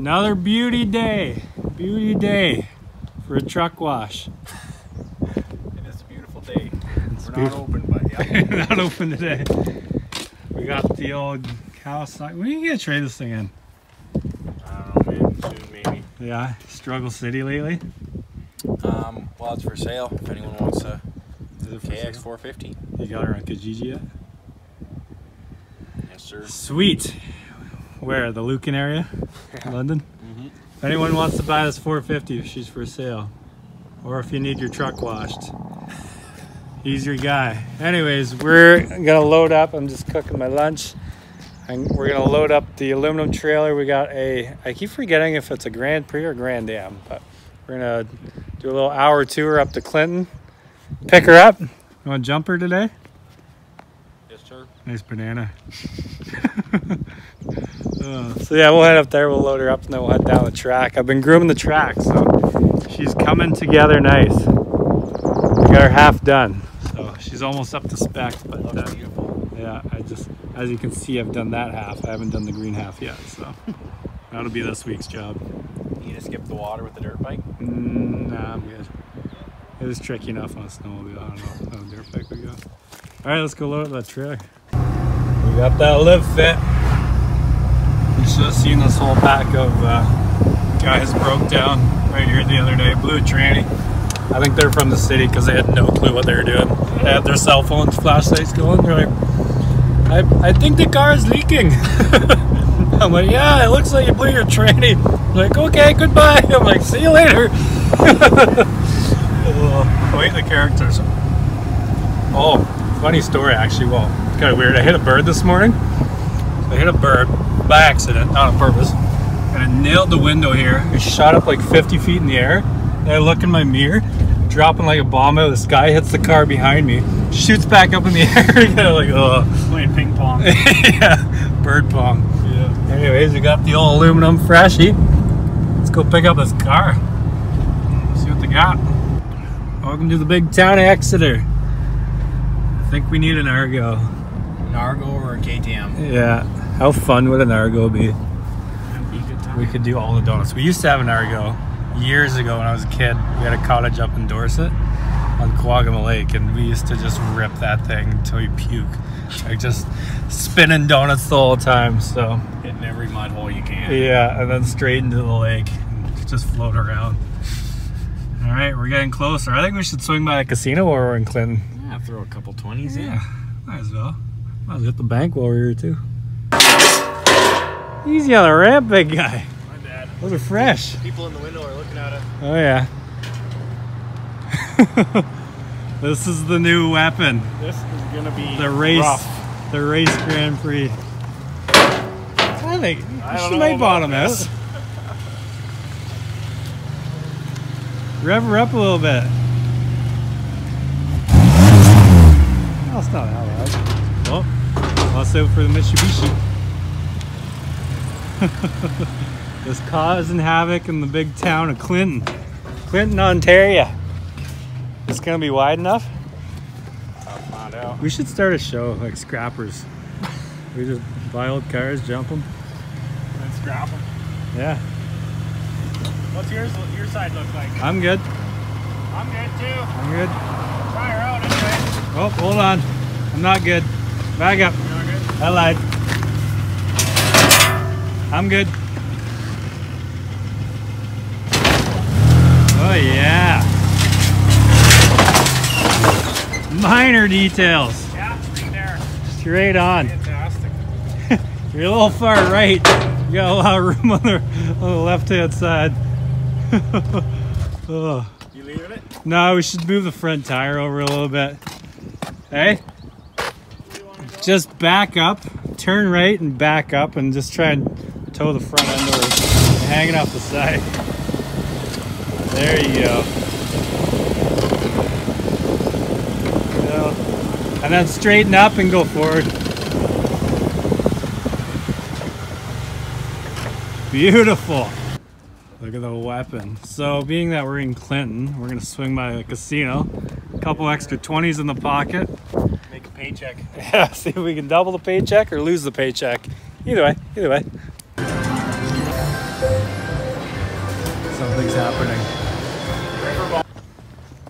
Another beauty day. Beauty day for a truck wash. And it's a beautiful day. It's We're beautiful. not open, but yeah. Not open today. We got the old cow side. When are you gonna trade this thing in? I don't know, man. Soon, maybe. Yeah, Struggle City lately. Um, well, it's for sale. If anyone wants a Is it for KX sale? 450. You got her on Kijiji yet? Yes, sir. Sweet. Where? The Lucan area? London? Mm-hmm. If anyone wants to buy this 450, she's for sale. Or if you need your truck washed, he's your guy. Anyways, we're gonna load up. I'm just cooking my lunch. And we're gonna load up the aluminum trailer. We got a, I keep forgetting if it's a Grand Prix or Grand Am, but we're gonna do a little hour tour up to Clinton. Pick her up. You want to jump her today? Yes, sir. Nice banana. Uh, so yeah, we'll head up there. We'll load her up, and then we'll head down the track. I've been grooming the track, so she's coming together nice. We got her half done, so she's almost up to spec. But uh, beautiful. yeah, I just, as you can see, I've done that half. I haven't done the green half yet, so that'll be this week's job. You need to skip the water with the dirt bike. Mm, nah, I'm good. It was tricky enough on a snowmobile. I don't know how dirt bike we go. All right, let's go load up that trailer. We got that live fit. Should have seen this whole pack of uh, guys broke down right here the other day. Blue tranny. I think they're from the city because they had no clue what they were doing. They had their cell phones, flashlights going. They're like, I, I think the car is leaking. I'm like, yeah, it looks like you blew your tranny. I'm like, okay, goodbye. I'm like, see you later. oh, wait, the characters. Oh, funny story actually. Well, it's kind of weird. I hit a bird this morning. I hit a bird by accident, not on purpose, and it nailed the window here. It shot up like 50 feet in the air. And I look in my mirror, dropping like a bomb out of the sky, hits the car behind me, shoots back up in the air. again. like, oh, Playing ping pong. yeah, bird pong. yeah. Anyways, we got the old aluminum freshie. Let's go pick up this car. See what they got. Welcome to the big town of Exeter. I think we need an Argo. An Argo or a KTM. Yeah. How fun would an Argo be? That'd be a good time. We could do all the donuts. We used to have an Argo years ago when I was a kid. We had a cottage up in Dorset on Kawagama Lake, and we used to just rip that thing until you puke. Like just spinning donuts the whole time. So Hitting every mud hole you can. Yeah, and then straight into the lake and just float around. All right, we're getting closer. I think we should swing by a casino while we're in Clinton. Yeah, throw a couple 20s in. Yeah, might as well. Might as well hit the bank while we're here too. Easy on the ramp, big guy. My bad. Those are fresh. People in the window are looking at it. Oh yeah. this is the new weapon. This is gonna be The race, rough. the race Grand Prix. I think I she might bottom this. Rev her up a little bit. It's not that loud. Well, for the Mitsubishi. Just causing havoc in the big town of Clinton. Clinton, Ontario. It's gonna be wide enough? I'll find out. We should start a show like scrappers. We just buy old cars, jump them. Let's grab them. Yeah, What's yours? Your side look like? I'm good. I'm good too. I'm good. Try her out anyway. Oh, hold on. I'm not good. Back up. You not good? I lied. I'm good. Oh yeah. Minor details. Yeah, three there. Straight on. Fantastic. You're a little far right. You got a lot of room on the, on the left hand side. oh. You leaving it? No, we should move the front tire over a little bit. Hey? Just back up, turn right and back up and just try and tow the front end over. Hanging off the side. There you go. And then straighten up and go forward. Beautiful. Look at the weapon. So, being that we're in Clinton, we're gonna swing by the casino. A couple extra 20s in the pocket. Make paycheck. Yeah, see if we can double the paycheck or lose the paycheck. Either way, either way. Something's happening.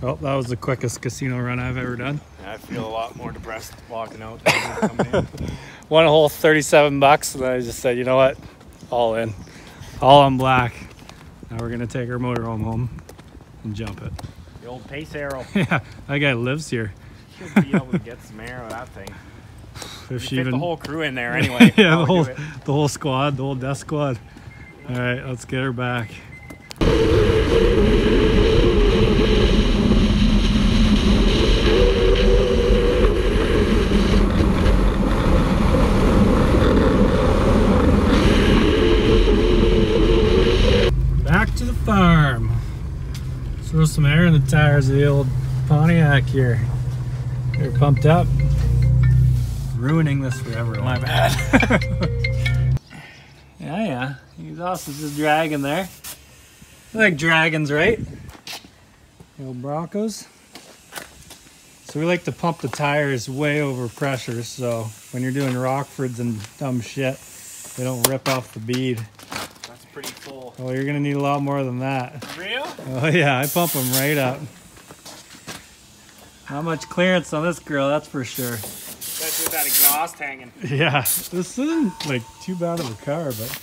Well, that was the quickest casino run I've ever done. I feel a lot more depressed walking out than. One whole 37 bucks, and I just said, you know what? All in. All on black. Now we're gonna take our motorhome home home and jump it. The old pace arrow. yeah, that guy lives here. Should be able to get some air out that thing. If she fit even the whole crew in there anyway. yeah, the whole the whole squad, the whole death squad. All right, let's get her back. Back to the farm. Throw some air in the tires of the old Pontiac here. They're pumped up. Ruining this for everyone. My bad. Yeah, yeah. Exhaust is just dragging there. I like dragons, right? The old Broncos. So we like to pump the tires way over pressure, so when you're doing Rockfords and dumb shit, they don't rip off the bead. That's pretty full. Oh, you're gonna need a lot more than that. Real? Oh yeah, I pump them right up. Not much clearance on this girl, that's for sure. Especially with that exhaust hanging. Yeah, this isn't like too bad of a car, but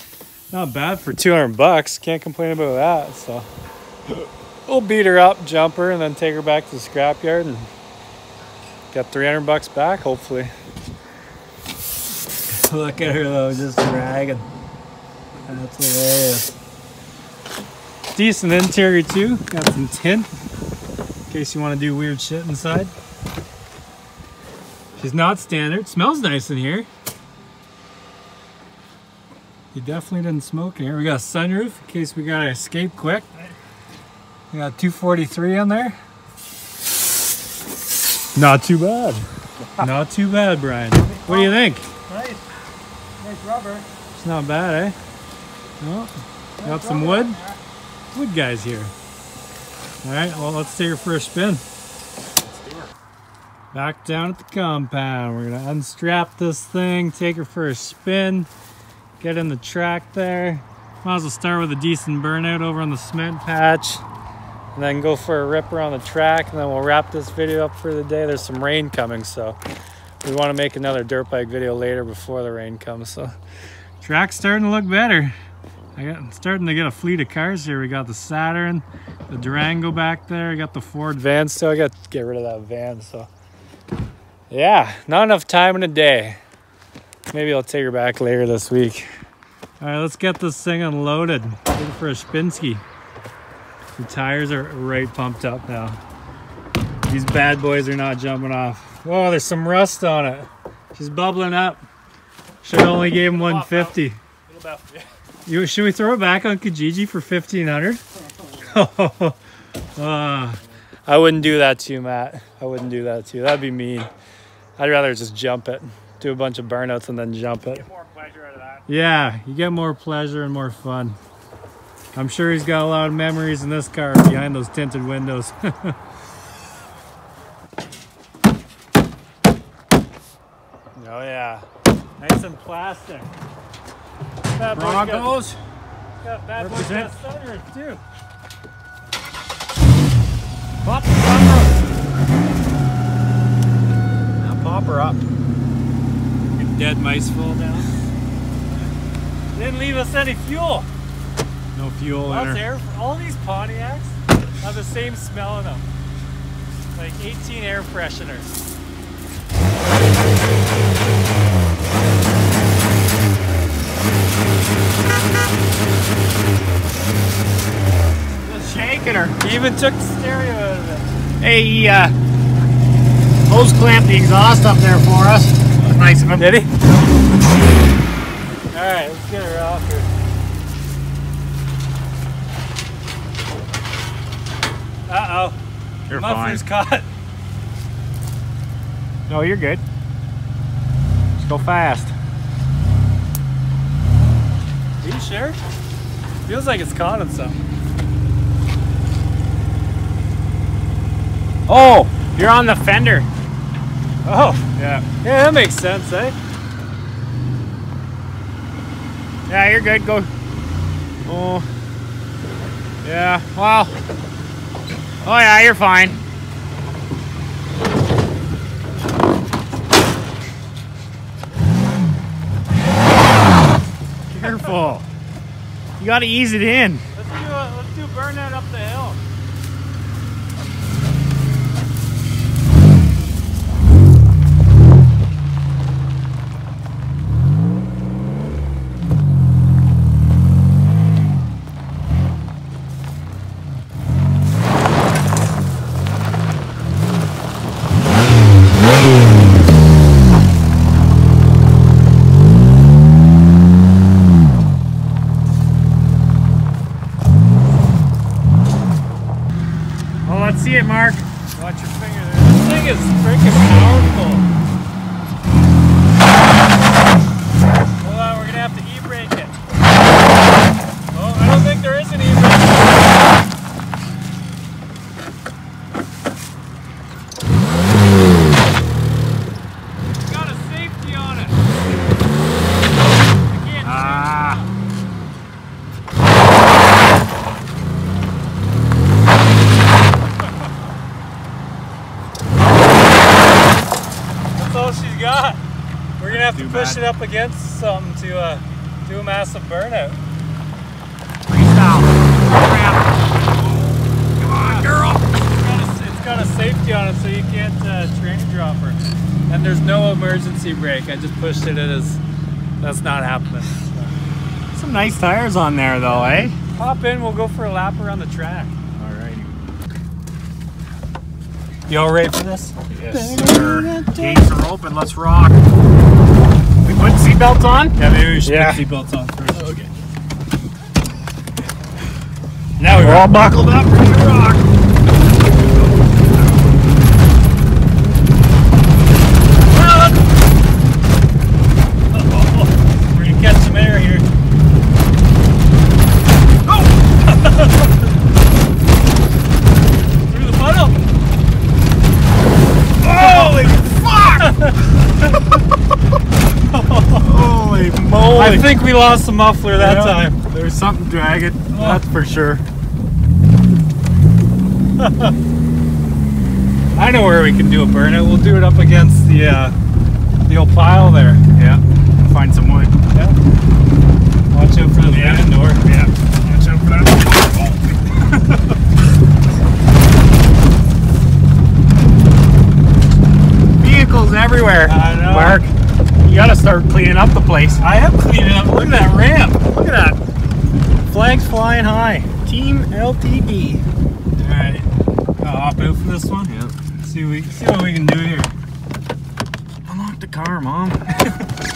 not bad for 200 bucks. Can't complain about that. So we'll beat her up, jump her, and then take her back to the scrapyard and get 300 bucks back, hopefully. Look at her though, just dragging. That's hilarious. Decent interior too. Got some tint in case you want to do weird shit inside. She's not standard. Smells nice in here. You definitely didn't smoke in here. We got a sunroof in case we gotta escape quick. We got 243 on there. Not too bad. not too bad, Brian. What do you think? Nice. Nice rubber. It's not bad, eh? No. Got some wood. Wood guys here. All right. Well, let's take her for a spin. Back down at the compound. We're gonna unstrap this thing, take her for a spin, get in the track there. Might as well start with a decent burnout over on the cement patch, and then go for a rip around the track, and then we'll wrap this video up for the day. There's some rain coming, so we want to make another dirt bike video later before the rain comes. So track's starting to look better. I got starting to get a fleet of cars here. We got the Saturn, the Durango back there. I got the Ford van still. I got to get rid of that van. So yeah, not enough time in a day. Maybe I'll take her back later this week. All right, let's get this thing unloaded. Looking for a Spinsky. The tires are right pumped up now. These bad boys are not jumping off. Oh, there's some rust on it. She's bubbling up. Should only gave him 150. You, should we throw it back on Kijiji for 1500? uh, I wouldn't do that to you, Matt. I wouldn't do that to you. That'd be mean. I'd rather just jump it, do a bunch of burnouts and then jump it. Get more pleasure out of that. Yeah, you get more pleasure and more fun. I'm sure he's got a lot of memories in this car behind those tinted windows. oh yeah, nice and plastic. Bad got- Broncos. Got bad boys Represent. got sunroof too. Pop the sunroof. Now pop her up. Dead mice fall down. Didn't leave us any fuel. No fuel in Us her. All these Pontiacs have the same smell in them. Like 18 air fresheners. Just shaking her. He even took the stereo out of it. Hey, he, uh, hose clamped the exhaust up there for us. That was nice of him. Did he? Alright, let's get her off here. Uh oh. You're Muffler's caught. No, you're good. Just go fast. Are you sure? Feels like it's caught in something. Oh, you're on the fender. Oh, Yeah. yeah, that makes sense, eh? Yeah, you're good. Go. Oh. Yeah, well. Oh, yeah, you're fine. You gotta ease it in. Let's do a, let's do burnout up the hill. Let's see it, Mark. Watch your finger there. This thing is freaking powerful. Hold on, we're gonna have to e-brake it. Oh, I don't think there is an e-brake. It's got a safety on it. I can't Ah. That's all she's got. We're gonna have to push bad. it up against something to uh, do a massive burnout. Freestyle. Come on, girl. It's got, a, it's got a safety on it so you can't uh, train drop her. And there's no emergency brake. I just pushed it as that's not happening. So, Some nice tires on there, though, eh? hop in, we'll go for a lap around the track. Alrighty. You all ready for this? Yes, sir. Gates are open. Let's rock. Put seatbelts on? Yeah, maybe we should Yeah. put seatbelts on first. Oh, okay. Now we're all buckled up, ready to rock. We're gonna catch some air here. Through the funnel. Holy fuck! Holy moly! I think we lost the muffler that Yeah, time. There's something dragging, that's for sure. I know where we can do a burnout. We'll do it up against the uh, the old pile there. Yeah. Find some wood. Yeah. Watch out for the Yeah. van door. Yeah. Watch out for that. Vehicles everywhere. I know. Mark, gotta start cleaning up the place. I am cleaning up. Look at that ramp. Look at that. Flags flying high. Team LTD. All right. I'll hop out for this one. Yeah. See we see what we can do here. Unlock the car, Mom.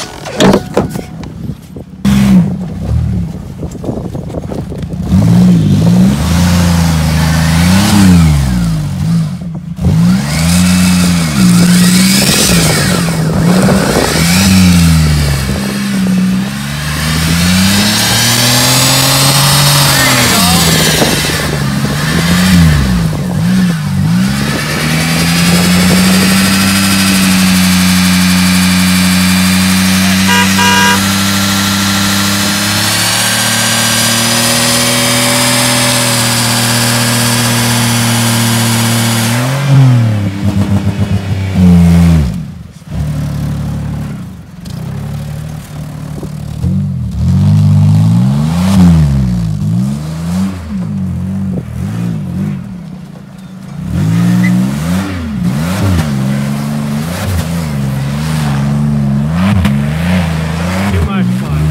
Too much fun.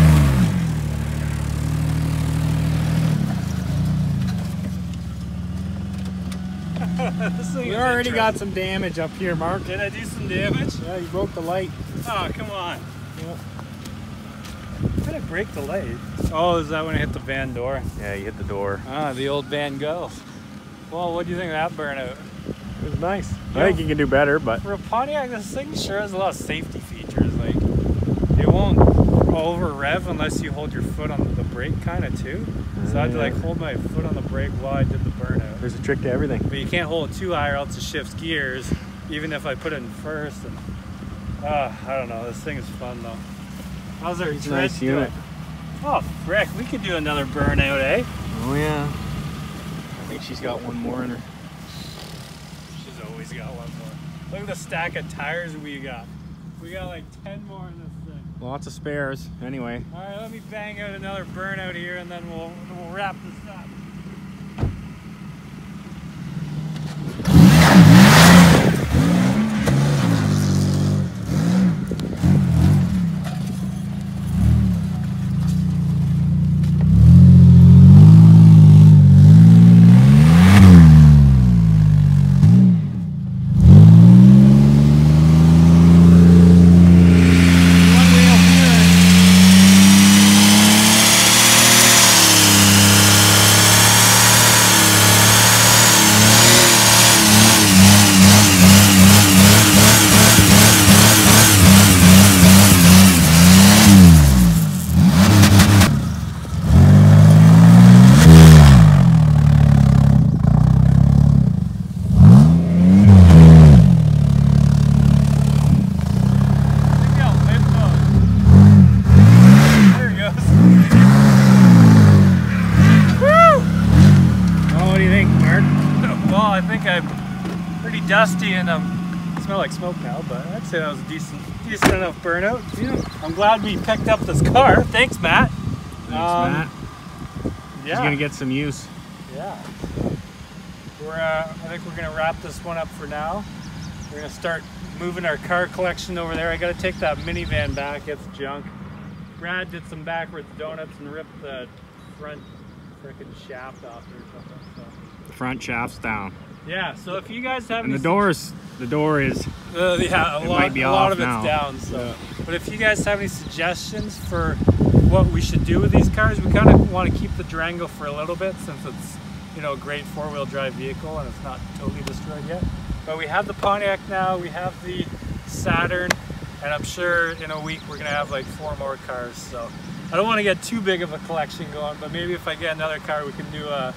this thing We already got some damage up here, Mark. Did I do some damage? Yeah, you broke the light. Oh, come on. Yep. How did I break the light? Oh, is that when I hit the van door? Yeah, you hit the door. Ah, the old Van Gogh. Well, what do you think of that burnout? It was nice. Yeah. I think you can do better, but For a Pontiac, this thing sure has a lot of safety features. Like, it won't over rev unless you hold your foot on the brake, kind of too. So I had to like hold my foot on the brake while I did the burnout. There's a trick to everything. But you can't hold it too high or else it shifts gears, even if I put it in first. And uh, I don't know. This thing is fun though. How's our It's tread nice unit. Oh frick, we could do another burnout, eh? Oh yeah. I think she's got one more in her. She's always got one more. Look at the stack of tires we got. We got like 10 more in this thing. Lots of spares. Anyway, All right, let me bang out another burnout here and then we'll, we'll wrap this up. One wheel here. Look how limp goes. There it goes. Woo! Oh, what do you think, Mark? Well, I think I'm pretty dusty and um, smell like smoke now, but I'd say that was a decent, decent enough burnout. Yeah. I'm glad we picked up this car. Thanks, Matt. thanks, Um, Matt. Yeah. He's gonna get some use. Yeah. We're, uh, I think we're gonna wrap this one up for now. We're gonna start moving our car collection over there. I gotta take that minivan back, it's junk. Brad did some backwards donuts and ripped the front freaking shaft off there or something. So. The front shaft's down, Yeah, so if you guys have and the any doors. The door is. Uh, yeah, a lot, a lot of it's down. So, but if you guys have any suggestions for what we should do with these cars, we kind of want to keep the Durango for a little bit since it's you know a great four-wheel drive vehicle and it's not totally destroyed yet. But we have the Pontiac now, we have the Saturn, and I'm sure in a week we're gonna have like four more cars. So I don't want to get too big of a collection going, but maybe if I get another car, we can do a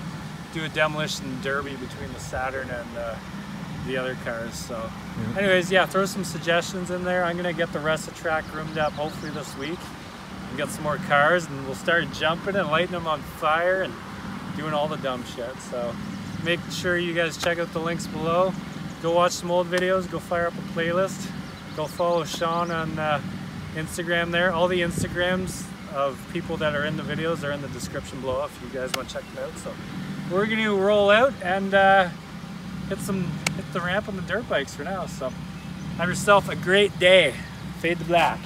do a demolition derby between the Saturn and uh, the other cars. So, anyways, yeah, throw some suggestions in there. I'm gonna get the rest of the track roomed up hopefully this week and get some more cars, and we'll start jumping and lighting them on fire and doing all the dumb shit. So, make sure you guys check out the links below. Go watch some old videos. Go fire up a playlist. Go follow Sean on uh, Instagram there. All the Instagrams of people that are in the videos are in the description below if you guys want to check them out. So we're going to roll out and uh, hit some hit the ramp on the dirt bikes for now. So have yourself a great day. Fade to black.